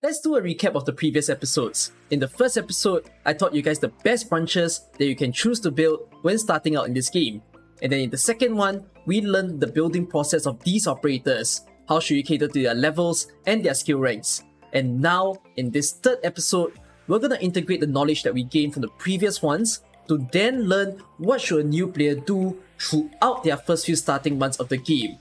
Let's do a recap of the previous episodes. In the first episode, I taught you guys the best branches that you can choose to build when starting out in this game. And then in the second one, we learned the building process of these operators, how should you cater to their levels and their skill ranks. And now, in this third episode, we're gonna integrate the knowledge that we gained from the previous ones to then learn what should a new player do throughout their first few starting months of the game.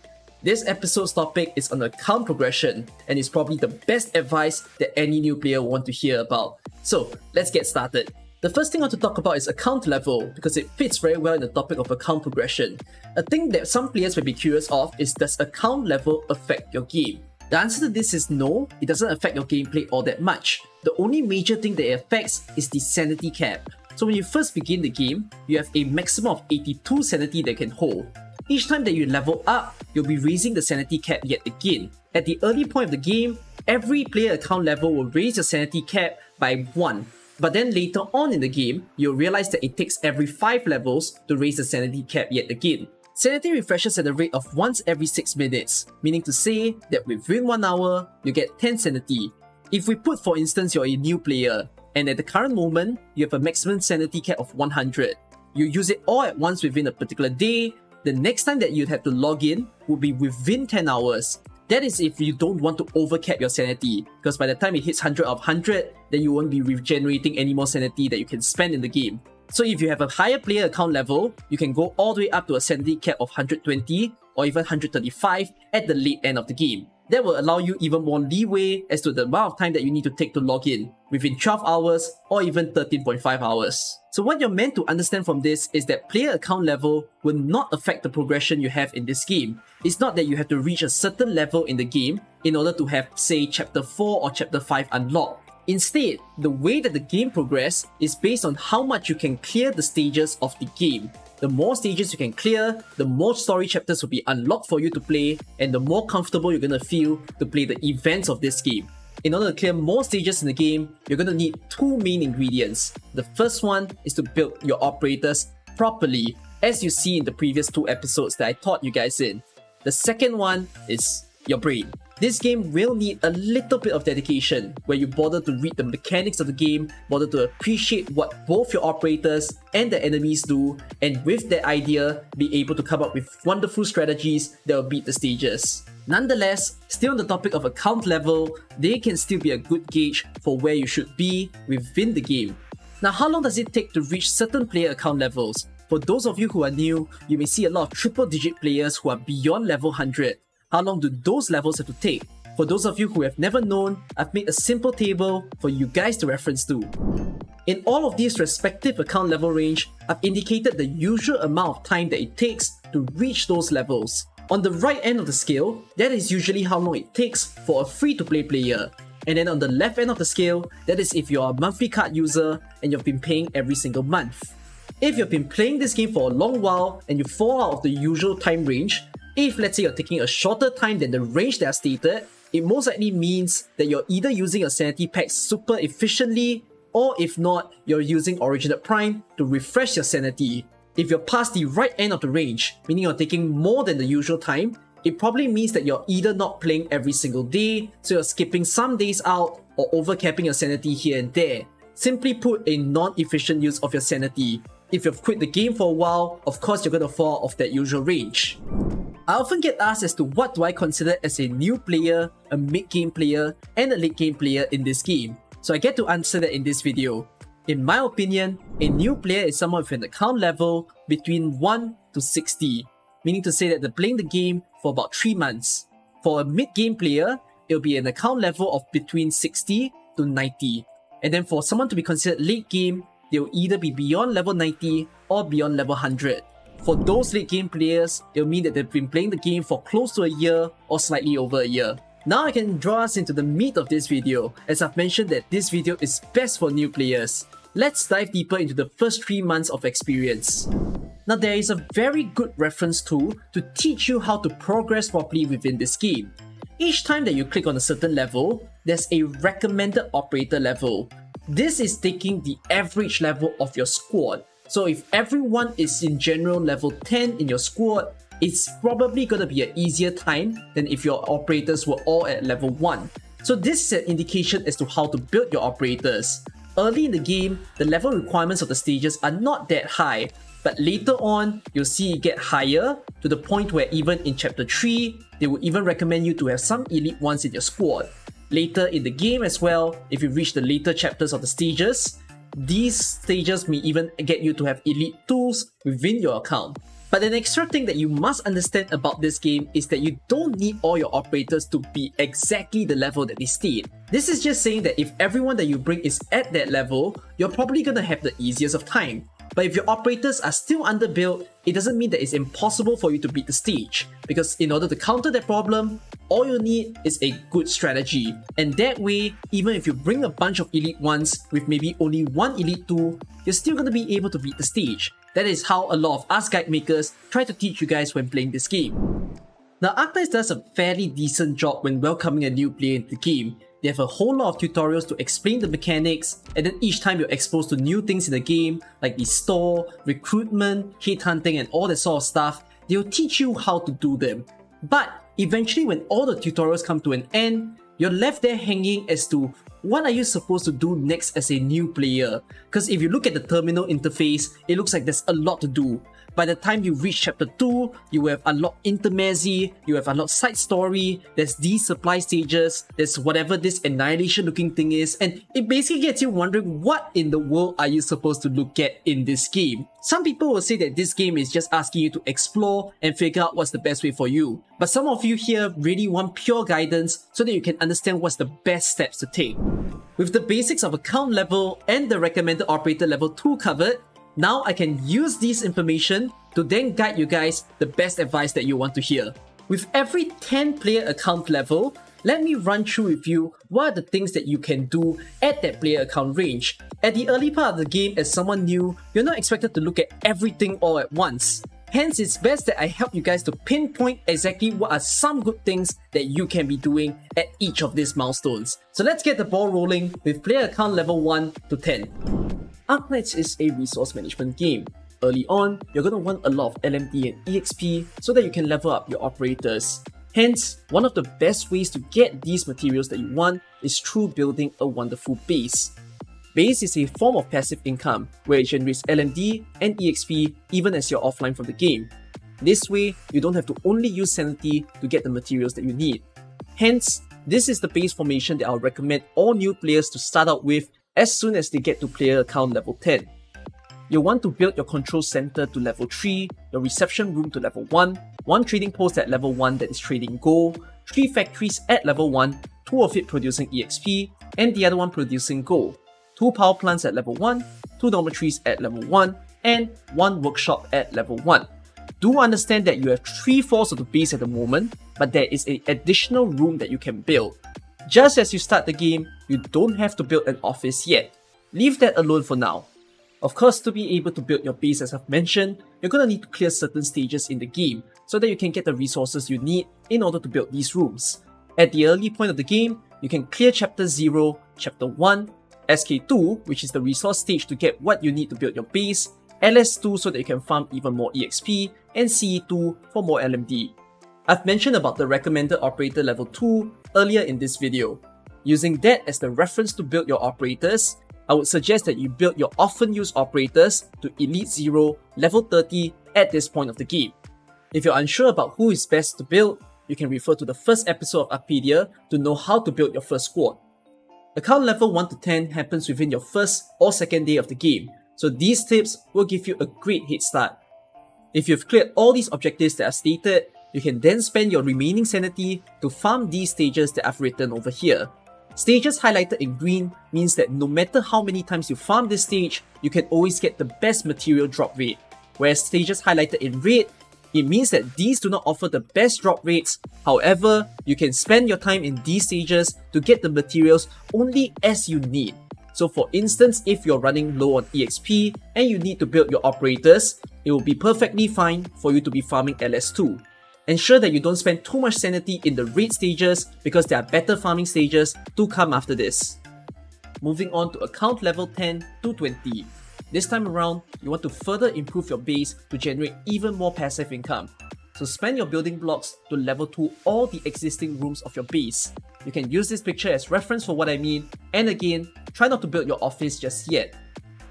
This episode's topic is on account progression and is probably the best advice that any new player want to hear about. So let's get started. The first thing I want to talk about is account level because it fits very well in the topic of account progression. A thing that some players may be curious of is does account level affect your game? The answer to this is no, it doesn't affect your gameplay all that much. The only major thing that it affects is the sanity cap. So when you first begin the game, you have a maximum of 82 sanity that can hold. Each time that you level up, you'll be raising the sanity cap yet again. At the early point of the game, every player account level will raise your sanity cap by 1. But then later on in the game, you'll realize that it takes every 5 levels to raise the sanity cap yet again. Sanity refreshes at the rate of once every 6 minutes, meaning to say that within 1 hour, you get 10 sanity. If we put for instance you're a new player, and at the current moment, you have a maximum sanity cap of 100. You use it all at once within a particular day, the next time that you'd have to log in would be within 10 hours. That is if you don't want to overcap your sanity, because by the time it hits 100 of 100, then you won't be regenerating any more sanity that you can spend in the game. So if you have a higher player account level, you can go all the way up to a sanity cap of 120 or even 135 at the late end of the game. That will allow you even more leeway as to the amount of time that you need to take to log in, within 12 hours or even 13.5 hours. So what you're meant to understand from this is that player account level will not affect the progression you have in this game. It's not that you have to reach a certain level in the game in order to have, say, chapter 4 or chapter 5 unlocked. Instead, the way that the game progresses is based on how much you can clear the stages of the game. The more stages you can clear, the more story chapters will be unlocked for you to play, and the more comfortable you're gonna feel to play the events of this game. In order to clear more stages in the game, you're gonna need two main ingredients. The first one is to build your operators properly, as you see in the previous two episodes that I taught you guys in. The second one is your brain. This game will need a little bit of dedication, where you bother to read the mechanics of the game, bother to appreciate what both your operators and the enemies do, and with that idea, be able to come up with wonderful strategies that will beat the stages. Nonetheless, still on the topic of account level, they can still be a good gauge for where you should be within the game. Now, how long does it take to reach certain player account levels? For those of you who are new, you may see a lot of triple digit players who are beyond level 100, how long do those levels have to take? For those of you who have never known, I've made a simple table for you guys to reference to. In all of these respective account level range, I've indicated the usual amount of time that it takes to reach those levels. On the right end of the scale, that is usually how long it takes for a free-to-play player. And then on the left end of the scale, that is if you're a monthly card user and you've been paying every single month. If you've been playing this game for a long while and you fall out of the usual time range, if let's say you're taking a shorter time than the range that I stated, it most likely means that you're either using your sanity pack super efficiently or if not, you're using Originite Prime to refresh your sanity. If you're past the right end of the range, meaning you're taking more than the usual time, it probably means that you're either not playing every single day, so you're skipping some days out, or overcapping your sanity here and there. Simply put, a non-efficient use of your sanity. If you've quit the game for a while, of course you're gonna fall off that usual range. I often get asked as to what do I consider as a new player, a mid-game player, and a late-game player in this game. So I get to answer that in this video. In my opinion, a new player is someone with an account level between 1 to 60, meaning to say that they're playing the game for about 3 months. For a mid-game player, it'll be an account level of between 60 to 90. And then for someone to be considered late game, they'll either be beyond level 90 or beyond level 100. For those late game players, it'll mean that they've been playing the game for close to a year or slightly over a year. Now I can draw us into the meat of this video, as I've mentioned that this video is best for new players. Let's dive deeper into the first 3 months of experience. Now there is a very good reference tool to teach you how to progress properly within this game. Each time that you click on a certain level, there's a recommended operator level. This is taking the average level of your squad so if everyone is in general level 10 in your squad, it's probably gonna be an easier time than if your operators were all at level 1. So this is an indication as to how to build your operators. Early in the game, the level requirements of the stages are not that high, but later on, you'll see it get higher to the point where even in chapter 3, they will even recommend you to have some elite ones in your squad. Later in the game as well, if you reach the later chapters of the stages, these stages may even get you to have elite tools within your account. But an extra thing that you must understand about this game is that you don't need all your operators to be exactly the level that they state. This is just saying that if everyone that you bring is at that level, you're probably gonna have the easiest of time. But if your operators are still underbuilt, it doesn't mean that it's impossible for you to beat the stage. Because in order to counter that problem, all you need is a good strategy. And that way, even if you bring a bunch of elite ones with maybe only one elite 2, you're still gonna be able to beat the stage. That is how a lot of us guide makers try to teach you guys when playing this game. Now, Arknights does a fairly decent job when welcoming a new player into the game, they have a whole lot of tutorials to explain the mechanics, and then each time you're exposed to new things in the game, like the store, recruitment, headhunting, and all that sort of stuff, they'll teach you how to do them. But eventually, when all the tutorials come to an end, you're left there hanging as to what are you supposed to do next as a new player? Because if you look at the terminal interface, it looks like there's a lot to do. By the time you reach chapter 2, you have unlocked Intermezzi, you have unlocked side story, there's these supply stages, there's whatever this annihilation looking thing is, and it basically gets you wondering what in the world are you supposed to look at in this game. Some people will say that this game is just asking you to explore and figure out what's the best way for you. But some of you here really want pure guidance so that you can understand what's the best steps to take. With the basics of account level and the recommended operator level 2 covered, now I can use this information to then guide you guys the best advice that you want to hear. With every 10 player account level, let me run through with you what are the things that you can do at that player account range. At the early part of the game as someone new, you're not expected to look at everything all at once. Hence, it's best that I help you guys to pinpoint exactly what are some good things that you can be doing at each of these milestones. So let's get the ball rolling with player account level 1 to 10. Arknights is a resource management game. Early on, you're going to want a lot of LMD and EXP so that you can level up your operators. Hence, one of the best ways to get these materials that you want is through building a wonderful base. Base is a form of passive income where it generates LMD and EXP even as you're offline from the game. This way, you don't have to only use Sanity to get the materials that you need. Hence, this is the base formation that I'll recommend all new players to start out with as soon as they get to player account level 10. You'll want to build your control center to level 3, your reception room to level 1, one trading post at level 1 that is trading gold, 3 factories at level 1, 2 of it producing EXP, and the other one producing gold, 2 power plants at level 1, 2 dormitories at level 1, and 1 workshop at level 1. Do understand that you have 3 floors of the base at the moment, but there is an additional room that you can build. Just as you start the game, you don't have to build an office yet. Leave that alone for now. Of course, to be able to build your base as I've mentioned, you're gonna need to clear certain stages in the game so that you can get the resources you need in order to build these rooms. At the early point of the game, you can clear Chapter 0, Chapter 1, SK2, which is the resource stage to get what you need to build your base, LS2 so that you can farm even more EXP, and CE2 for more LMD. I've mentioned about the recommended operator level 2 earlier in this video. Using that as the reference to build your operators, I would suggest that you build your often used operators to Elite 0, level 30 at this point of the game. If you're unsure about who is best to build, you can refer to the first episode of Arkpedia to know how to build your first squad. Account level 1 to 10 happens within your first or second day of the game, so these tips will give you a great head start. If you've cleared all these objectives that are stated, you can then spend your remaining sanity to farm these stages that I've written over here. Stages highlighted in green means that no matter how many times you farm this stage, you can always get the best material drop rate. Whereas stages highlighted in red, it means that these do not offer the best drop rates, however, you can spend your time in these stages to get the materials only as you need. So for instance, if you're running low on EXP and you need to build your operators, it will be perfectly fine for you to be farming LS2. Ensure that you don't spend too much sanity in the raid stages because there are better farming stages to come after this. Moving on to account level 10 to 20. This time around, you want to further improve your base to generate even more passive income. so spend your building blocks to level 2 all the existing rooms of your base. You can use this picture as reference for what I mean, and again, try not to build your office just yet.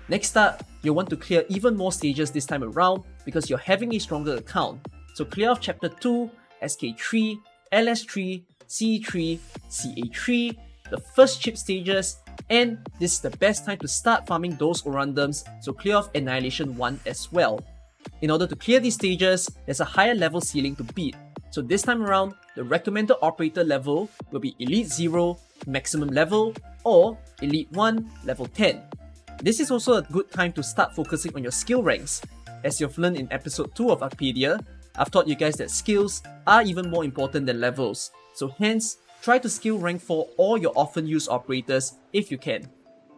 Next up, you'll want to clear even more stages this time around because you're having a stronger account. So clear off chapter 2, SK3, LS3, CE3, CA3, the first chip stages, and this is the best time to start farming those Orundums, so clear off Annihilation 1 as well. In order to clear these stages, there's a higher level ceiling to beat. So this time around, the recommended operator level will be Elite 0, maximum level, or Elite 1, level 10. This is also a good time to start focusing on your skill ranks. As you've learned in episode 2 of Arkpedia, I've taught you guys that skills are even more important than levels, so hence, try to skill rank for all your often used operators if you can.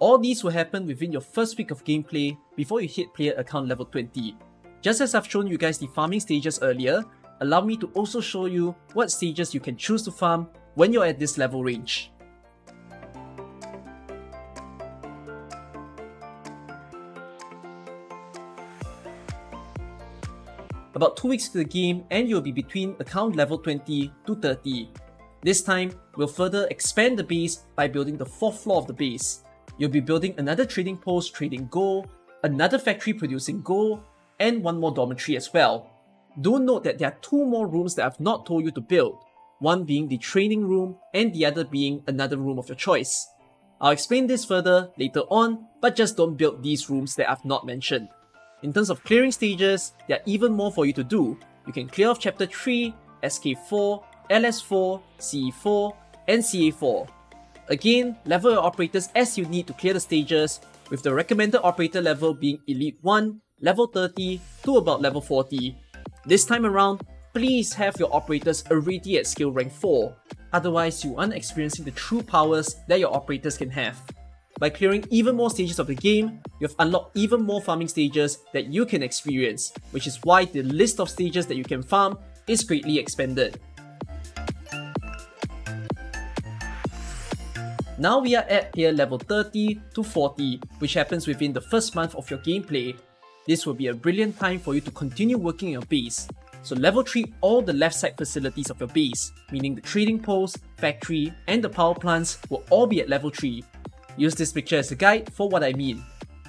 All these will happen within your first week of gameplay before you hit player account level 20. Just as I've shown you guys the farming stages earlier, allow me to also show you what stages you can choose to farm when you're at this level range. About 2 weeks to the game and you'll be between account level 20 to 30. This time, we'll further expand the base by building the 4th floor of the base. You'll be building another trading post trading gold, another factory producing gold, and one more dormitory as well. Do note that there are two more rooms that I've not told you to build, one being the training room and the other being another room of your choice. I'll explain this further later on, but just don't build these rooms that I've not mentioned. In terms of clearing stages, there are even more for you to do. You can clear off Chapter 3, SK4, LS4, CE4, and CA4. Again, level your operators as you need to clear the stages, with the recommended operator level being Elite 1, level 30 to about level 40. This time around, please have your operators already at skill rank 4, otherwise you aren't experiencing the true powers that your operators can have. By clearing even more stages of the game, you've unlocked even more farming stages that you can experience, which is why the list of stages that you can farm is greatly expanded. Now we are at tier level 30 to 40, which happens within the first month of your gameplay. This will be a brilliant time for you to continue working your base. So level 3 all the left side facilities of your base, meaning the trading post, factory, and the power plants will all be at level 3. Use this picture as a guide for what I mean.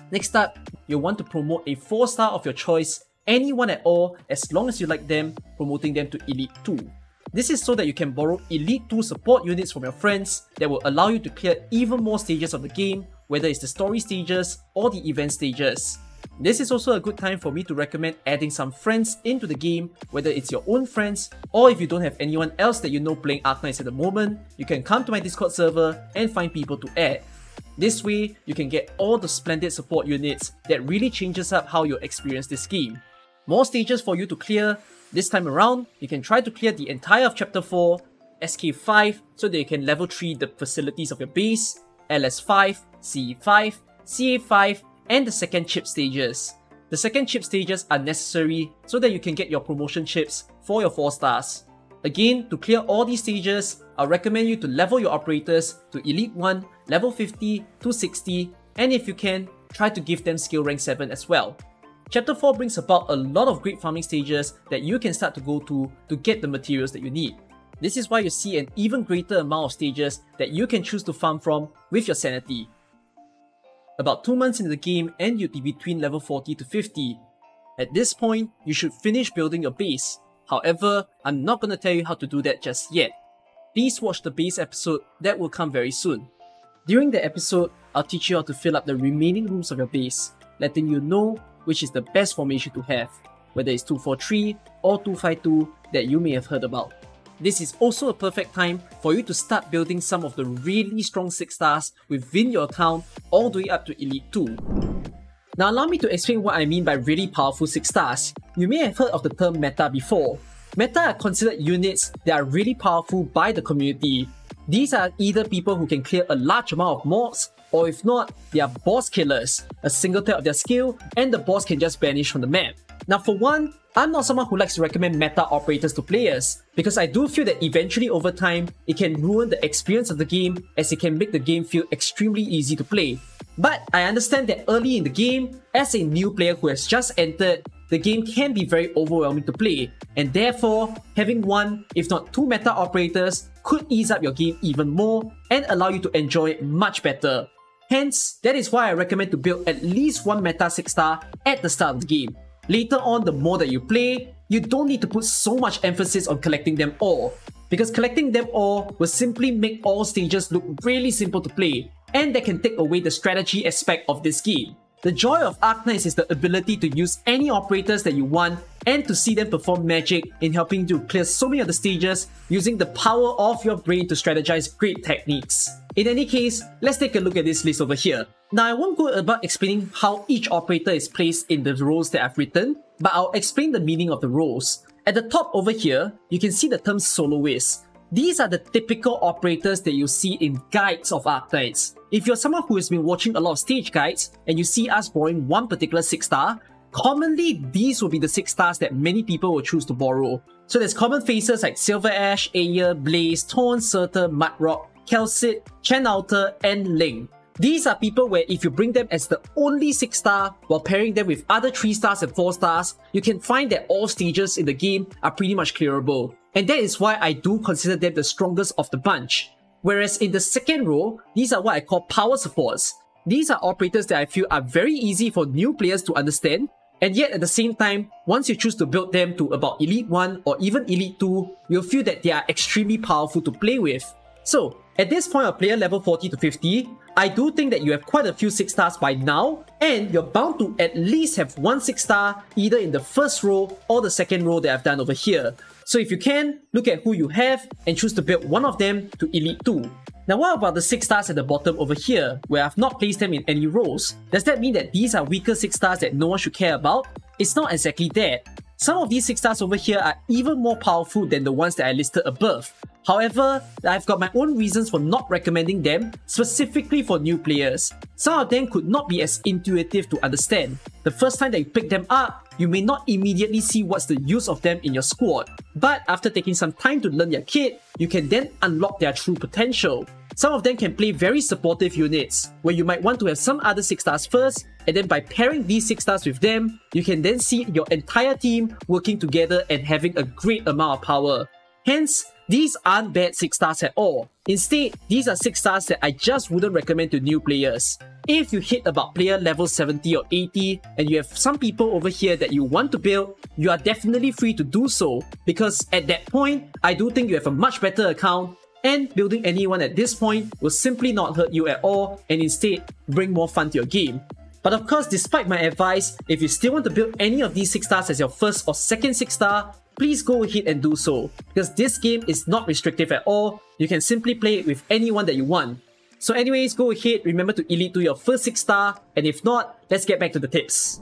Next up, you'll want to promote a 4 star of your choice, anyone at all, as long as you like them, promoting them to Elite 2. This is so that you can borrow Elite 2 support units from your friends that will allow you to clear even more stages of the game, whether it's the story stages or the event stages. This is also a good time for me to recommend adding some friends into the game, whether it's your own friends or if you don't have anyone else that you know playing Arknights at the moment, you can come to my Discord server and find people to add. This way, you can get all the splendid support units that really changes up how you experience this game. More stages for you to clear, this time around, you can try to clear the entire of Chapter 4, SK5 so that you can level 3 the facilities of your base, LS5, CE5, CA5, and the second chip stages. The second chip stages are necessary so that you can get your promotion chips for your 4 stars. Again, to clear all these stages, I recommend you to level your operators to Elite 1, level 50 to 60, and if you can, try to give them skill rank 7 as well. Chapter 4 brings about a lot of great farming stages that you can start to go to to get the materials that you need. This is why you see an even greater amount of stages that you can choose to farm from with your sanity. About 2 months into the game and you'd be between level 40 to 50. At this point, you should finish building your base. However, I'm not gonna tell you how to do that just yet. Please watch the base episode that will come very soon. During the episode, I'll teach you how to fill up the remaining rooms of your base, letting you know which is the best formation to have, whether it's 243 or 252 that you may have heard about. This is also a perfect time for you to start building some of the really strong 6 stars within your account all the way up to Elite 2. Now allow me to explain what I mean by really powerful 6 stars. You may have heard of the term meta before. Meta are considered units that are really powerful by the community. These are either people who can clear a large amount of mobs or if not, they are boss killers, a single tap of their skill, and the boss can just vanish from the map. Now for one, I'm not someone who likes to recommend meta operators to players, because I do feel that eventually over time, it can ruin the experience of the game as it can make the game feel extremely easy to play. But I understand that early in the game, as a new player who has just entered, the game can be very overwhelming to play, and therefore, having one, if not two meta operators could ease up your game even more and allow you to enjoy it much better. Hence, that is why I recommend to build at least one meta 6 star at the start of the game. Later on, the more that you play, you don't need to put so much emphasis on collecting them all, because collecting them all will simply make all stages look really simple to play, and that can take away the strategy aspect of this game. The joy of Arknights is the ability to use any operators that you want and to see them perform magic in helping you clear so many of the stages using the power of your brain to strategize great techniques. In any case, let's take a look at this list over here. Now I won't go about explaining how each operator is placed in the roles that I've written, but I'll explain the meaning of the roles. At the top over here, you can see the term soloist. These are the typical operators that you see in guides of Arknights. If you're someone who has been watching a lot of stage guides and you see us borrowing one particular 6 star, commonly these will be the 6 stars that many people will choose to borrow. So there's common faces like Silver Ash, Ayer, Blaze, Taunt, Surtr, Mudrock, Kal'tsit, Chen Alter, and Ling. These are people where if you bring them as the only 6 star while pairing them with other 3 stars and 4 stars, you can find that all stages in the game are pretty much clearable. And that is why I do consider them the strongest of the bunch. Whereas in the second row, these are what I call power supports. These are operators that I feel are very easy for new players to understand, and yet at the same time, once you choose to build them to about Elite 1 or even Elite 2, you'll feel that they are extremely powerful to play with. So, at this point of player level 40 to 50, I do think that you have quite a few 6 stars by now, and you're bound to at least have one 6 star either in the first row or the second row that I've done over here. So if you can, look at who you have and choose to build one of them to Elite 2. Now what about the 6 stars at the bottom over here, where I've not placed them in any rows? Does that mean that these are weaker 6 stars that no one should care about? It's not exactly that. Some of these 6 stars over here are even more powerful than the ones that I listed above. However, I've got my own reasons for not recommending them, specifically for new players. Some of them could not be as intuitive to understand. The first time that you pick them up, you may not immediately see what's the use of them in your squad. But after taking some time to learn their kit, you can then unlock their true potential. Some of them can play very supportive units, where you might want to have some other 6 stars first, and then by pairing these 6 stars with them, you can then see your entire team working together and having a great amount of power. Hence, these aren't bad 6 stars at all. Instead, these are 6 stars that I just wouldn't recommend to new players. If you hit about player level 70 or 80 and you have some people over here that you want to build, you are definitely free to do so because at that point, I do think you have a much better account and building anyone at this point will simply not hurt you at all and instead bring more fun to your game. But of course, despite my advice, if you still want to build any of these 6 stars as your first or second 6 star, please go ahead and do so, because this game is not restrictive at all, you can simply play it with anyone that you want. So anyways, go ahead, remember to elite to your first 6 star, and if not, let's get back to the tips.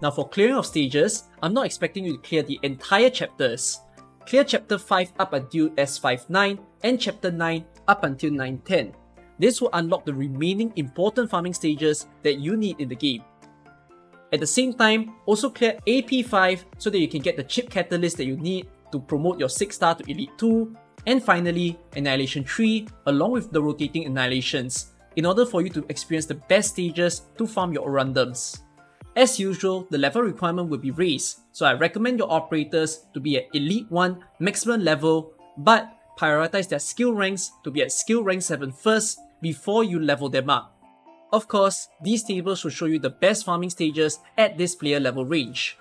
Now for clearing of stages, I'm not expecting you to clear the entire chapters. Clear chapter 5 up until S59 and chapter 9 up until 910. This will unlock the remaining important farming stages that you need in the game. At the same time, also clear AP5 so that you can get the chip catalyst that you need to promote your 6 star to Elite 2, and finally, Annihilation 3 along with the rotating Annihilations in order for you to experience the best stages to farm your Orundums. As usual, the level requirement will be raised, so I recommend your operators to be at Elite 1 maximum level, but prioritize their skill ranks to be at skill rank 7 first before you level them up. Of course, these tables will show you the best farming stages at this player level range.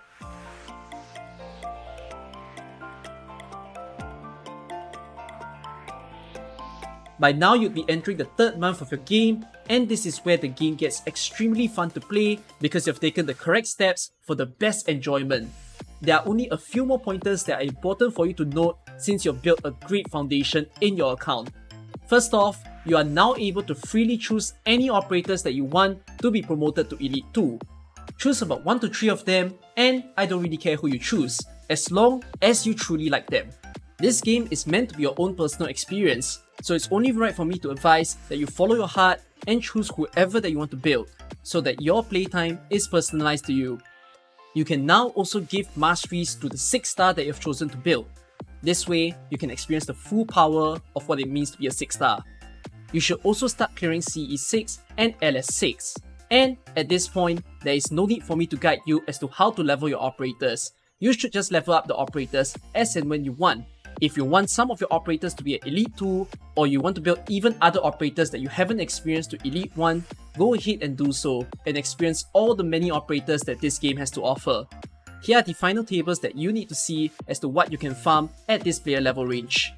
By now you'd be entering the third month of your game and this is where the game gets extremely fun to play because you've taken the correct steps for the best enjoyment. There are only a few more pointers that are important for you to note since you've built a great foundation in your account. First off, you are now able to freely choose any operators that you want to be promoted to Elite 2. Choose about 1 to 3 of them, and I don't really care who you choose, as long as you truly like them. This game is meant to be your own personal experience, so it's only right for me to advise that you follow your heart and choose whoever that you want to build, so that your playtime is personalized to you. You can now also give masteries to the 6 star that you've chosen to build. This way, you can experience the full power of what it means to be a 6 star you should also start clearing CE6 and LS6. And at this point, there is no need for me to guide you as to how to level your operators. You should just level up the operators as and when you want. If you want some of your operators to be at Elite 2, or you want to build even other operators that you haven't experienced to Elite 1, go ahead and do so, and experience all the many operators that this game has to offer. Here are the final tables that you need to see as to what you can farm at this player level range.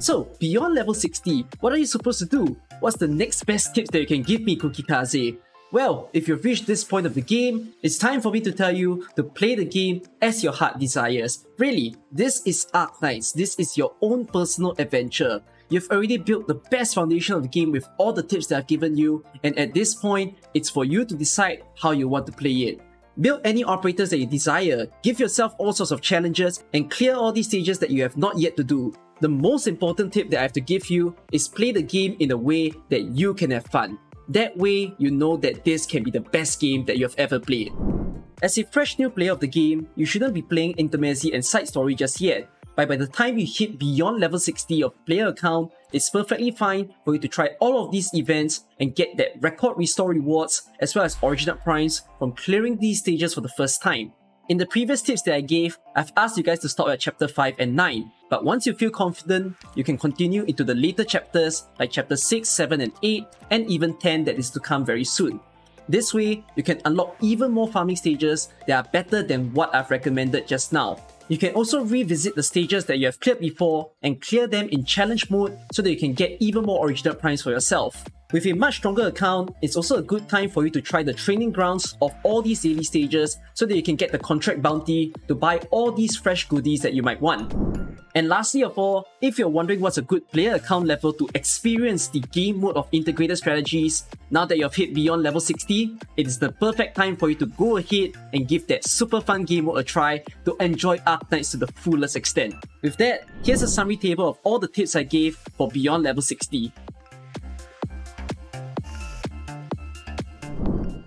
So, beyond level 60, what are you supposed to do? What's the next best tips that you can give me, Kukkikaze? Well, if you've reached this point of the game, it's time for me to tell you to play the game as your heart desires. Really, this is Arknights, this is your own personal adventure. You've already built the best foundation of the game with all the tips that I've given you, and at this point, it's for you to decide how you want to play it. Build any operators that you desire, give yourself all sorts of challenges, and clear all these stages that you have not yet to do. The most important tip that I have to give you is play the game in a way that you can have fun. That way, you know that this can be the best game that you have ever played. As a fresh new player of the game, you shouldn't be playing Intermezzi and Side Story just yet, but by the time you hit beyond level 60 of player account, it's perfectly fine for you to try all of these events and get that record restore rewards as well as Originite Primes from clearing these stages for the first time. In the previous tips that I gave, I've asked you guys to stop at chapter 5 and 9, but once you feel confident, you can continue into the later chapters like chapter 6, 7 and 8, and even 10 that is to come very soon. This way, you can unlock even more farming stages that are better than what I've recommended just now. You can also revisit the stages that you have cleared before and clear them in challenge mode so that you can get even more Originite Primes for yourself. With a much stronger account, it's also a good time for you to try the training grounds of all these daily stages so that you can get the contract bounty to buy all these fresh goodies that you might want. And lastly of all, if you're wondering what's a good player account level to experience the game mode of integrated strategies, now that you've hit beyond level 60, it is the perfect time for you to go ahead and give that super fun game mode a try to enjoy Arknights to the fullest extent. With that, here's a summary table of all the tips I gave for beyond level 60.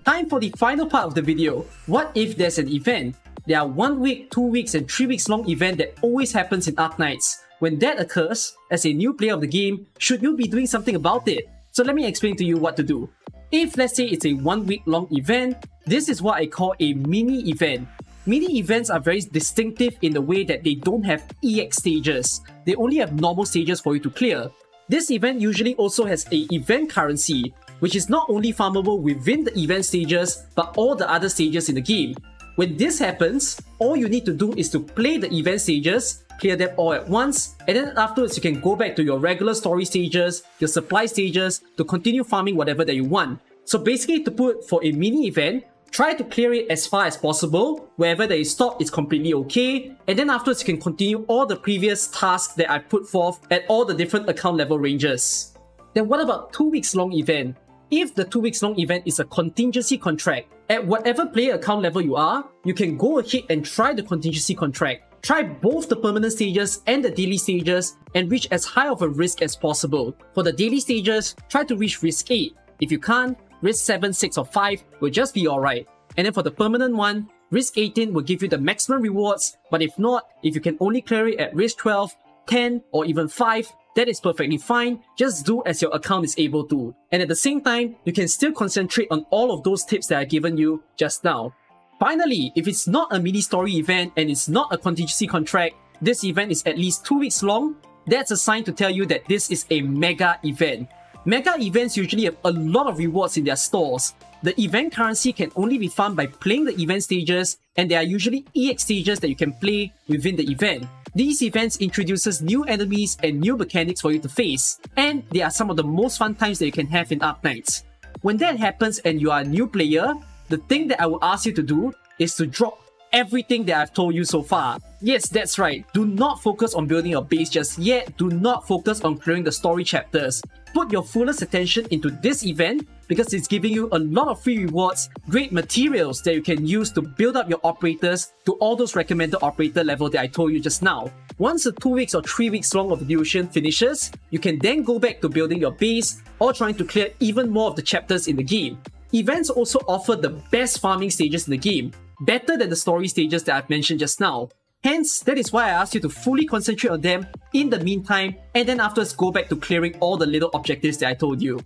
Time for the final part of the video. What if there's an event? There are one week, two weeks, and three weeks long event that always happens in Arknights. When that occurs, as a new player of the game, should you be doing something about it? So let me explain to you what to do. If let's say it's a one week long event, this is what I call a mini event. Mini events are very distinctive in the way that they don't have EX stages. They only have normal stages for you to clear. This event usually also has a event currency, which is not only farmable within the event stages, but all the other stages in the game. When this happens, all you need to do is to play the event stages, clear them all at once, and then afterwards you can go back to your regular story stages, your supply stages, to continue farming whatever that you want. So basically to put for a mini event, try to clear it as far as possible, wherever is stop is completely okay, and then afterwards you can continue all the previous tasks that I put forth at all the different account level ranges. Then what about 2 weeks long event? If the 2 weeks long event is a contingency contract, at whatever player account level you are, you can go ahead and try the contingency contract. Try both the permanent stages and the daily stages and reach as high of a risk as possible. For the daily stages, try to reach risk 8. If you can't, risk 7, 6 or 5 will just be alright. And then for the permanent one, risk 18 will give you the maximum rewards, but if not, if you can only clear it at risk 12, 10 or even 5, that is perfectly fine, just do as your account is able to. And at the same time, you can still concentrate on all of those tips that I've given you just now. Finally, if it's not a mini story event and it's not a contingency contract, this event is at least 2 weeks long, that's a sign to tell you that this is a mega event. Mega events usually have a lot of rewards in their stores. The event currency can only be found by playing the event stages, and there are usually EX stages that you can play within the event. These events introduces new enemies and new mechanics for you to face, and they are some of the most fun times that you can have in Arknights. When that happens and you are a new player, the thing that I will ask you to do is to drop everything that I've told you so far. Yes, that's right. Do not focus on building your base just yet. Do not focus on clearing the story chapters. Put your fullest attention into this event because it's giving you a lot of free rewards, great materials that you can use to build up your operators to all those recommended operator level that I told you just now. Once the 2 weeks or 3 weeks long of duration finishes, you can then go back to building your base or trying to clear even more of the chapters in the game. Events also offer the best farming stages in the game, better than the story stages that I've mentioned just now. Hence, that is why I asked you to fully concentrate on them in the meantime, and then afterwards go back to clearing all the little objectives that I told you.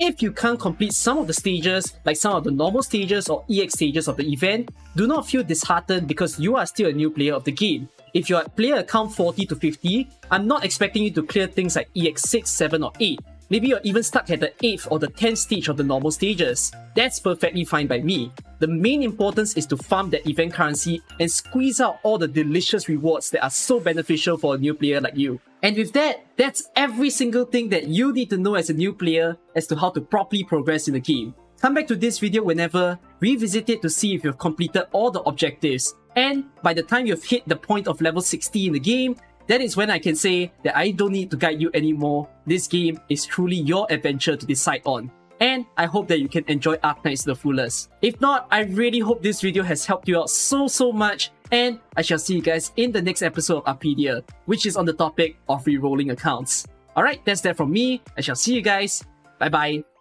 If you can't complete some of the stages, like some of the normal stages or EX stages of the event, do not feel disheartened because you are still a new player of the game. If you're player account 40 to 50, I'm not expecting you to clear things like EX 6, 7 or 8. Maybe you're even stuck at the 8th or the 10th stage of the normal stages. That's perfectly fine by me. The main importance is to farm that event currency and squeeze out all the delicious rewards that are so beneficial for a new player like you. And with that, that's every single thing that you need to know as a new player as to how to properly progress in the game. Come back to this video whenever, revisit it to see if you've completed all the objectives. And by the time you've hit the point of level 60 in the game, that is when I can say that I don't need to guide you anymore. This game is truly your adventure to decide on. And I hope that you can enjoy Arknights to the fullest. If not, I really hope this video has helped you out so so much and I shall see you guys in the next episode of Arkpedia, which is on the topic of re-rolling accounts. Alright, that's that from me. I shall see you guys. Bye bye.